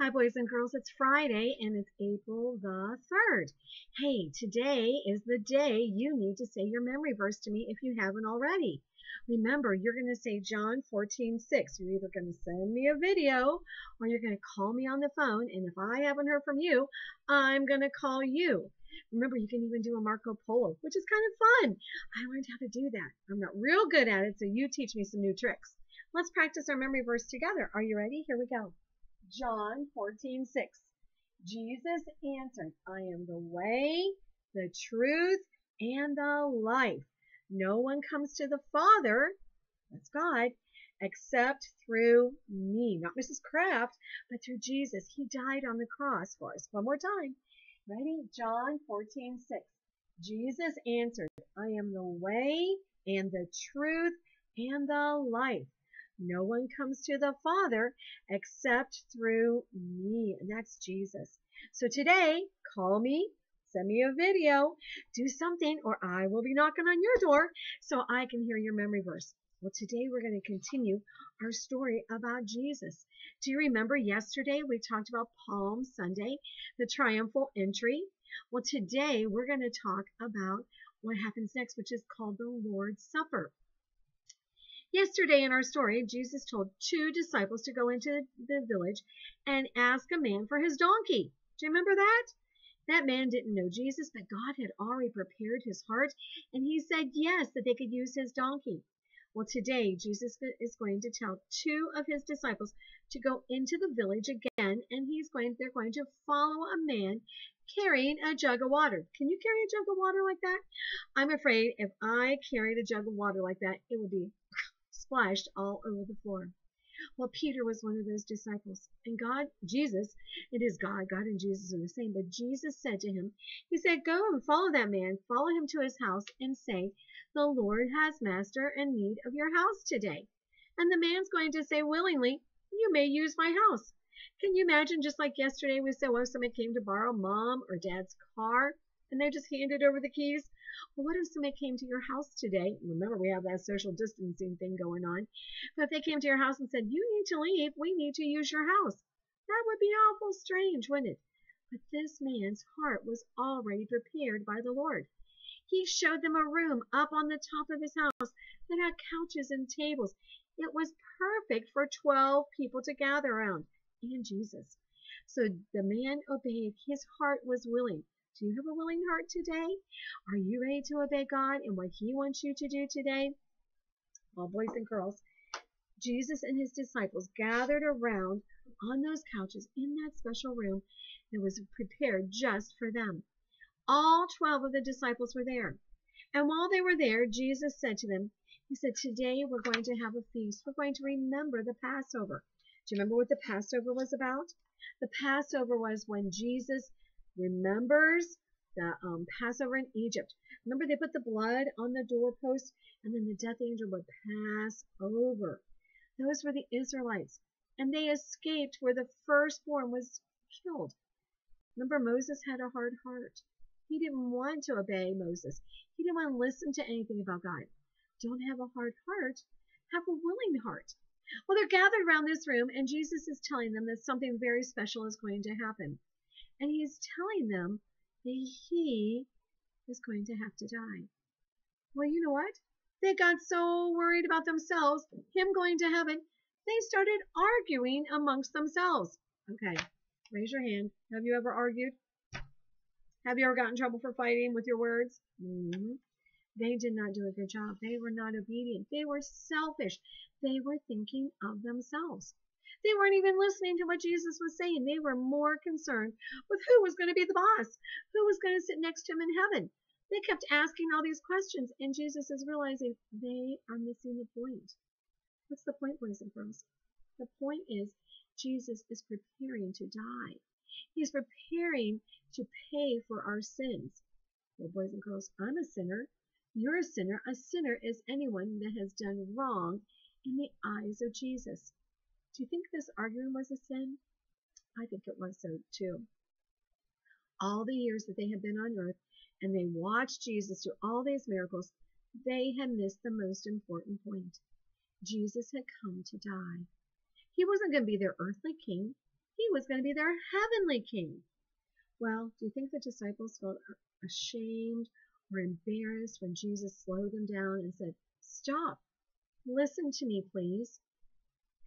Hi, boys and girls. It's Friday and it's April the 3rd. Hey, today is the day you need to say your memory verse to me if you haven't already. Remember, you're going to say John 14, 6. You're either going to send me a video or you're going to call me on the phone. And if I haven't heard from you, I'm going to call you. Remember, you can even do a Marco Polo, which is kind of fun. I learned how to do that. I'm not real good at it, so you teach me some new tricks. Let's practice our memory verse together. Are you ready? Here we go. John 14, 6. Jesus answered, I am the way, the truth, and the life. No one comes to the Father, that's God, except through me. Not Mrs. Kraft, but through Jesus. He died on the cross for us. One more time. Ready? John 14, 6. Jesus answered, I am the way and the truth and the life. No one comes to the Father except through me, and that's Jesus. So today, call me, send me a video, do something, or I will be knocking on your door so I can hear your memory verse. Well, today we're going to continue our story about Jesus. Do you remember yesterday we talked about Palm Sunday, the triumphal entry? Well, today we're going to talk about what happens next, which is called the Lord's Supper. Yesterday in our story, Jesus told two disciples to go into the village and ask a man for his donkey. Do you remember that? That man didn't know Jesus, but God had already prepared his heart, and he said yes, that they could use his donkey. Well, today, Jesus is going to tell two of his disciples to go into the village again, and he's going, they're going to follow a man carrying a jug of water. Can you carry a jug of water like that? I'm afraid if I carried a jug of water like that, it would be splashed all over the floor. Well, Peter was one of those disciples. And God, Jesus, it is God, God and Jesus are the same. But Jesus said to him, He said, Go and follow that man, follow him to his house, and say, The Lord has master and need of your house today. And the man's going to say willingly, You may use my house. Can you imagine, just like yesterday, we said, Well, if somebody came to borrow mom or dad's car, and they just handed over the keys? Well, what if somebody came to your house today? Remember, we have that social distancing thing going on. But if they came to your house and said, You need to leave, we need to use your house. That would be awful strange, wouldn't it? But this man's heart was already prepared by the Lord. He showed them a room up on the top of his house that had couches and tables. It was perfect for 12 people to gather around and Jesus. So the man obeyed. His heart was willing. Do you have a willing heart today? Are you ready to obey God and what He wants you to do today? Well, boys and girls, Jesus and His disciples gathered around on those couches in that special room that was prepared just for them. All 12 of the disciples were there. And while they were there, Jesus said to them, He said, Today we're going to have a feast. We're going to remember the Passover. Do you remember what the Passover was about? The Passover was when Jesus remembers the um, Passover in Egypt. Remember they put the blood on the doorpost and then the death angel would pass over. Those were the Israelites. And they escaped where the firstborn was killed. Remember Moses had a hard heart. He didn't want to obey Moses. He didn't want to listen to anything about God. Don't have a hard heart. Have a willing heart. Well, they're gathered around this room and Jesus is telling them that something very special is going to happen and he's telling them that he is going to have to die. Well, you know what? They got so worried about themselves, him going to heaven, they started arguing amongst themselves. Okay, raise your hand. Have you ever argued? Have you ever gotten in trouble for fighting with your words? Mm-hmm. They did not do a good job. They were not obedient. They were selfish. They were thinking of themselves. They weren't even listening to what Jesus was saying. They were more concerned with who was going to be the boss, who was going to sit next to him in heaven. They kept asking all these questions, and Jesus is realizing they are missing the point. What's the point, boys and girls? The point is Jesus is preparing to die. He's preparing to pay for our sins. Well, boys and girls, I'm a sinner. You're a sinner. A sinner is anyone that has done wrong in the eyes of Jesus. Do you think this arguing was a sin? I think it was so too. All the years that they had been on earth and they watched Jesus do all these miracles, they had missed the most important point. Jesus had come to die. He wasn't going to be their earthly king. He was going to be their heavenly king. Well, do you think the disciples felt ashamed or embarrassed when Jesus slowed them down and said, Stop, listen to me, please?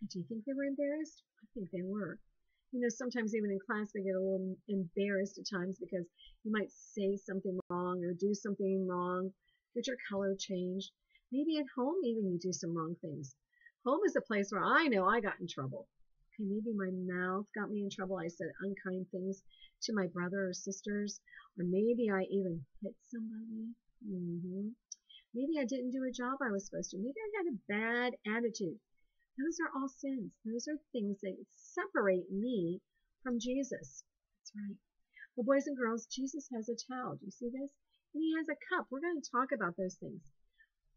Do you think they were embarrassed? I think they were. You know, sometimes even in class we get a little embarrassed at times because you might say something wrong or do something wrong, get your color changed. Maybe at home even you do some wrong things. Home is a place where I know I got in trouble. Okay, maybe my mouth got me in trouble. I said unkind things to my brother or sisters, or maybe I even hit somebody. Mm-hmm. Maybe I didn't do a job I was supposed to. Maybe I had a bad attitude. Those are all sins. Those are things that separate me from Jesus. That's right. Well, boys and girls, Jesus has a. Do you see this? And he has a cup. We're going to talk about those things.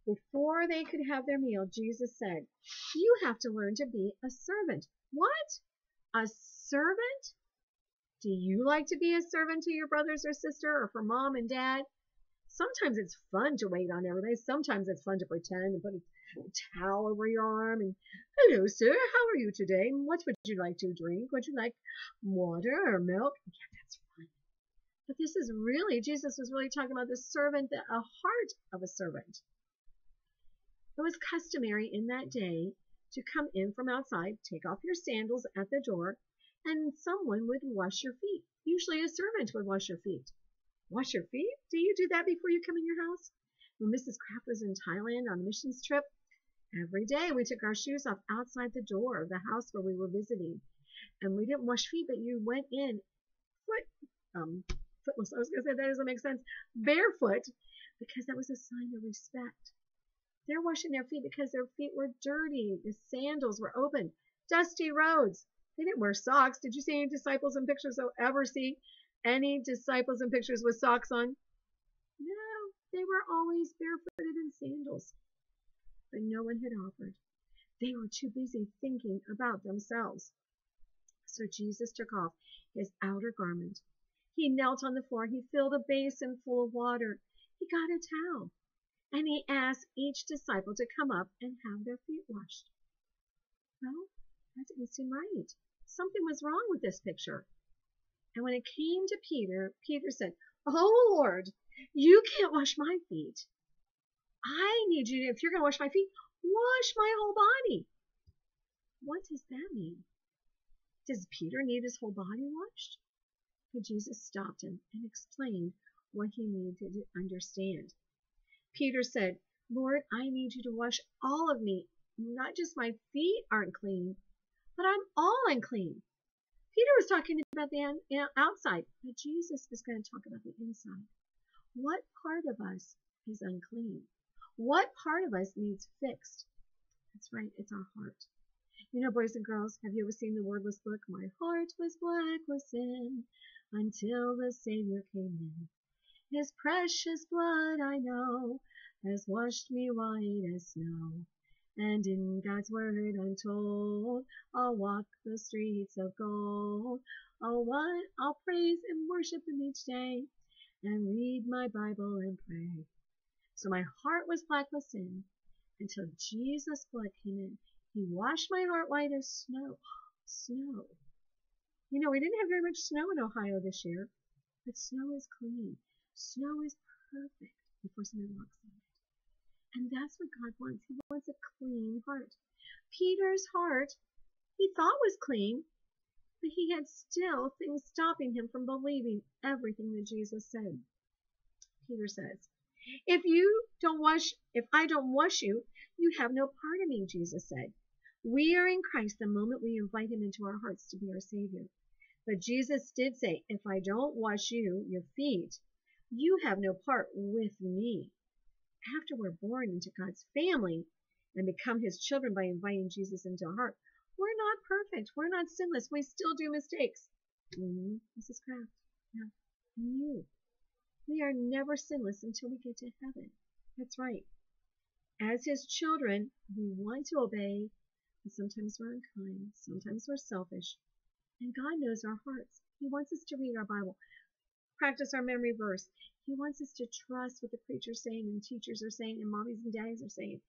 Before they could have their meal, Jesus said, You have to learn to be a servant. What? A servant? Do you like to be a servant to your brothers or sister or for mom and dad? Sometimes it's fun to wait on everybody. Sometimes it's fun to pretend and put a towel over your arm and, hello, sir, how are you today? What would you like to drink? Would you like water or milk? Yeah, that's fun. But this is really, Jesus was really talking about the servant, the a heart of a servant. It was customary in that day to come in from outside, take off your sandals at the door, and someone would wash your feet. Usually a servant would wash your feet. Wash your feet? Do you do that before you come in your house? When Mrs. Kraft was in Thailand on a missions trip, every day we took our shoes off outside the door of the house where we were visiting. And we didn't wash feet, but you went in foot, um, footless. I was going to say that doesn't make sense. Barefoot, because that was a sign of respect. They're washing their feet because their feet were dirty. The sandals were open. Dusty roads. They didn't wear socks. Did you see any disciples in pictures or ever see any disciples in pictures with socks on? No, they were always barefooted in sandals. But no one had offered. They were too busy thinking about themselves. So Jesus took off his outer garment. He knelt on the floor. He filled a basin full of water. He got a towel. And he asked each disciple to come up and have their feet washed. Well, that didn't seem right. Something was wrong with this picture. And when it came to Peter, Peter said, Oh Lord, you can't wash my feet. I need you to, if you're going to wash my feet, wash my whole body. What does that mean? Does Peter need his whole body washed? But Jesus stopped him and explained what he needed to understand. Peter said, Lord, I need you to wash all of me. Not just my feet aren't clean, but I'm all unclean. Peter was talking about the outside, but Jesus is going to talk about the inside. What part of us is unclean? What part of us needs fixed? That's right, it's our heart. You know, boys and girls, have you ever seen the wordless book? My heart was black with sin until the Savior came in. His precious blood, I know, has washed me white as snow. And in God's word I'm told, I'll walk the streets of gold. I'll, what, I'll praise and worship Him each day and read my Bible and pray. So my heart was black with sin until Jesus' blood came in. He washed my heart white as snow. Snow. You know, we didn't have very much snow in Ohio this year, but snow is clean. Snow is perfect before somebody walks in. And that's what God wants. He wants a clean heart. Peter's heart, he thought was clean, but he had still things stopping him from believing everything that Jesus said. Peter says, if you don't wash, if I don't wash you, you have no part in me, Jesus said. We are in Christ the moment we invite him into our hearts to be our Savior. But Jesus did say, if I don't wash you, your feet, you have no part with me. After we're born into God's family and become his children by inviting Jesus into our heart, we're not perfect. We're not sinless. We still do mistakes. Mm-hmm. Mrs. Kraft. Yeah. You. We are never sinless until we get to heaven. That's right. As his children, we want to obey, but sometimes we're unkind, sometimes we're selfish. And God knows our hearts. He wants us to read our Bible, practice our memory verse. He wants us to trust what the preacher's saying and teachers are saying and mommies and daddies are saying.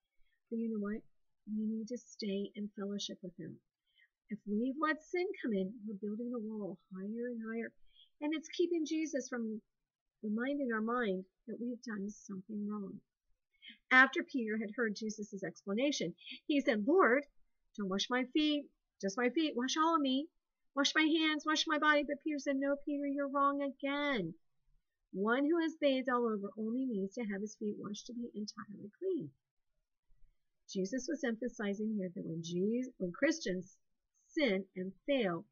But you know what? We need to stay in fellowship with him. if we've let sin come in, we're building the wall higher and higher. And it's keeping Jesus from reminding our mind that we've done something wrong. After Peter had heard Jesus' explanation, he said, Lord, don't wash my feet, just my feet, wash all of me. Wash my hands, wash my body. But Peter said, No, Peter, you're wrong again. One who has bathed all over only needs to have his feet washed to be entirely clean. Jesus was emphasizing here that when Jesus, when Christians sin and fail,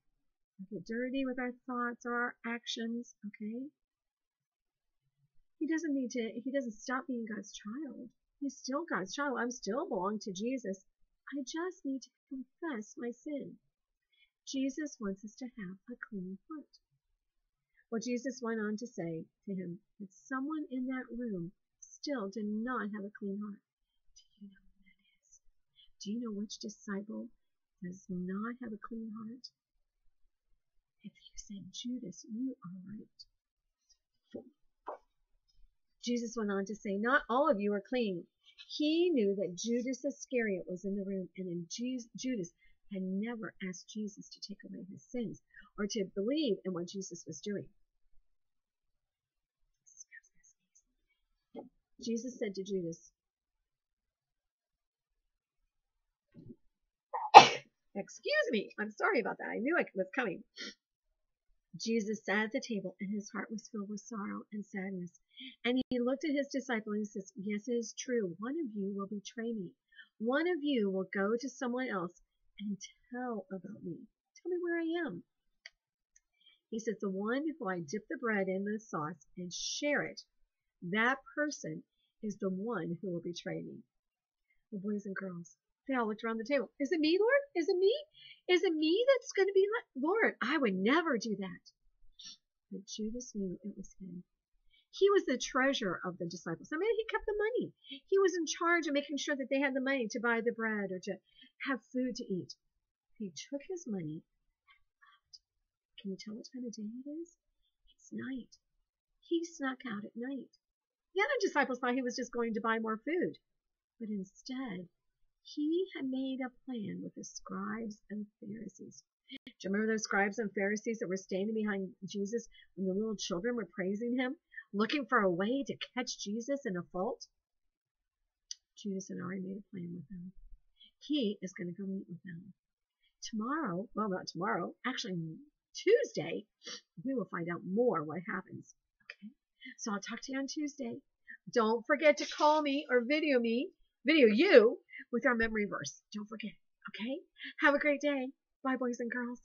we get dirty with our thoughts or our actions, okay? He doesn't need to, he doesn't stop being God's child. He's still God's child. I'm still belong to Jesus. I just need to confess my sin. Jesus wants us to have a clean heart. Well, Jesus went on to say to him that someone in that room still did not have a clean heart. Do you know who that is? Do you know which disciple does not have a clean heart? If you said Judas, you are right. Jesus went on to say, Not all of you are clean. He knew that Judas Iscariot was in the room, and in Judas had never asked Jesus to take away his sins or to believe in what Jesus was doing. Jesus said to Judas, Excuse me, I'm sorry about that. I knew it was coming. Jesus sat at the table, and his heart was filled with sorrow and sadness. And he looked at his disciple and he says, Yes, it is true. One of you will betray me. One of you will go to someone else and tell about me. Tell me where I am. He says, The one who I dip the bread in the sauce and share it, that person is the one who will betray me. The boys and girls, they all looked around the table. Is it me, Lord? Is it me? Is it me that's going to be Lord, I would never do that. But Judas knew it was him. He was the treasurer of the disciples. I mean, he kept the money. He was in charge of making sure that they had the money to buy the bread or to have food to eat. He took his money and left. Can you tell what time of day it is? It's night. He snuck out at night. The other disciples thought he was just going to buy more food. But instead, he had made a plan with the scribes and Pharisees. Do you remember those scribes and Pharisees that were standing behind Jesus when the little children were praising him, looking for a way to catch Jesus in a fault? Judas had already made a plan with them. He is going to go meet with them. Tomorrow, well, not tomorrow, actually Tuesday, we will find out more what happens. Okay? So I'll talk to you on Tuesday. Don't forget to call me or video me, video you with our memory verse. Don't forget. Okay? Have a great day. Bye, boys and girls.